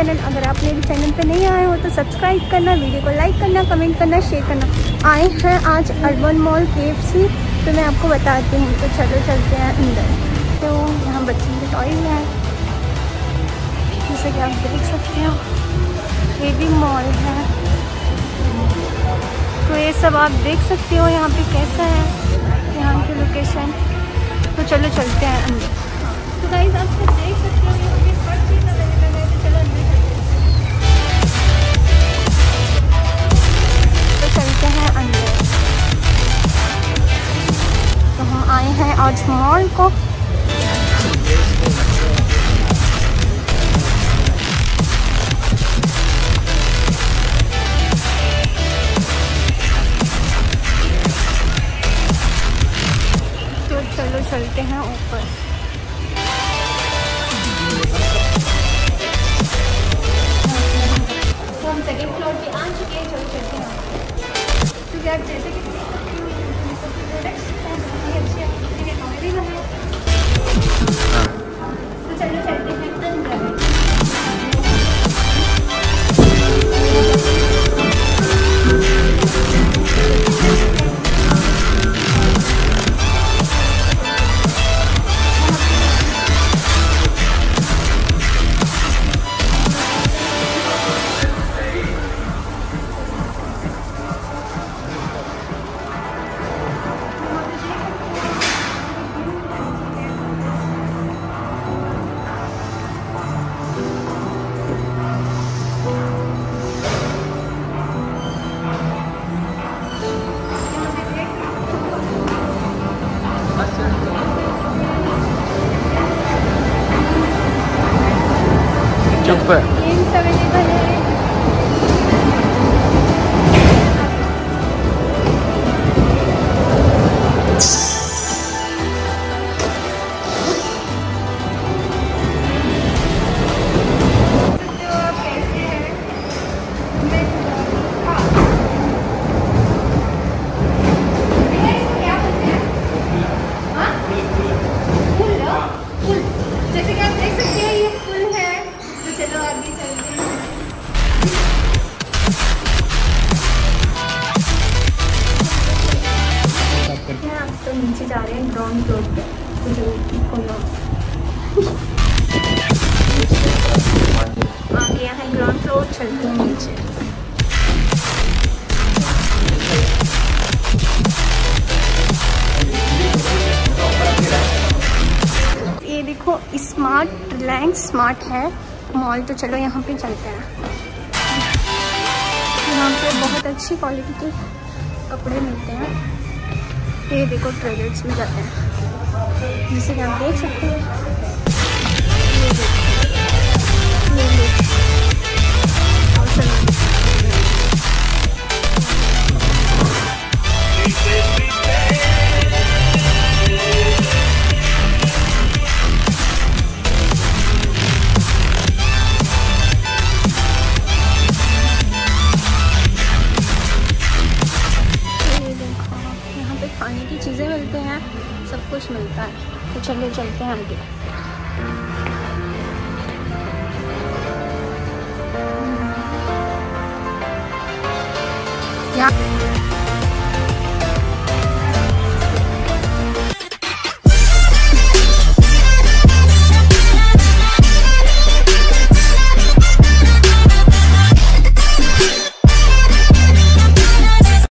Channel अगर आप मेरे चैनल पे नहीं आए हो तो सब्सक्राइब करना वीडियो को लाइक करना कमेंट करना शेयर करना। आए हैं आज अर्बन मॉल के तो मैं आपको बताती हूँ। तो चलो चलते हैं अंदर। तो यहाँ बच्चों के टॉय हैं। जैसे कि आप देख सकते हो, ये भी मॉल है। तो ये सब आप देख सकते हो यहाँ पे कैसा है, यहाँ की लोकेशन तो चलो चलते हैं अंदर। तो गाइज़ आप सब को। तो चलो चलते हैं ऊपर। हम सेकेंड फ्लोर पे आ चुके हैं, चलो चलते हैं। क्योंकि आप जैसे कि है। अवेलेबल है जैसे कि आप देख सकते हैं ये जा रहे हैं ग्राउंड फ्लोर पे। तो जो कोई आ गया है ग्राउंड फ्लोर चलते हैं नीचे। ये देखो स्मार्ट रिलायंस स्मार्ट है। मॉल तो चलो यहाँ पे चलते हैं। यहाँ पे बहुत अच्छी क्वालिटी के कपड़े मिलते हैं। ये देखो ट्रेडर्स में जाते हैं। जिसे कि आप देख सकते हैं। ये देखो। ये देखो। कुछ मिलता है तो चलिए चलते हैं आगे यहाँ